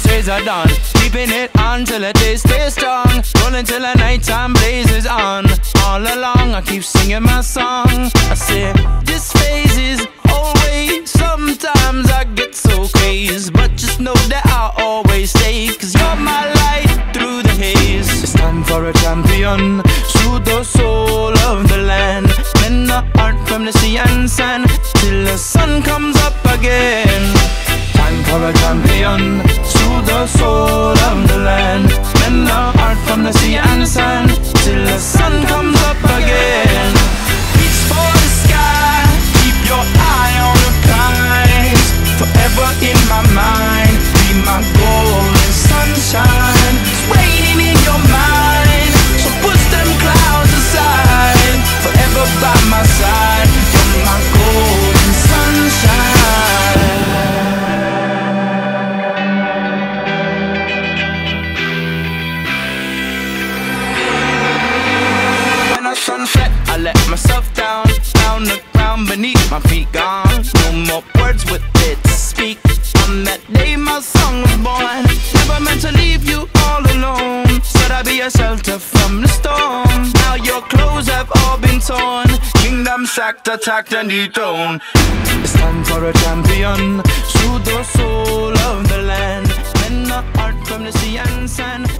anniversaries are done. Keeping it on till the day stays strong. Rolling till the nighttime blazes on. All along, I keep singing my song. I say, this phase is always. Sometimes I get so crazy, but just know that I'll always stay. Cause you're my light through the haze. It's time for a champion. Soothe the soul of the land. Mend the heart from the sea and sand. Till the sun comes up again. For a champion. Soothe the soul of the land. Sunset, I let myself down, down the ground beneath my feet gone. No more words with it to speak. On that day my song was born. Never meant to leave you all alone. Said I'd be a shelter from the storm. Now your clothes have all been torn. Kingdom sacked, attacked and dethroned. It's time for a champion. Soothe the soul of the land. Mend the heart from the sea and sand.